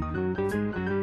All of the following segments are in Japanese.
すいません。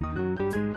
Música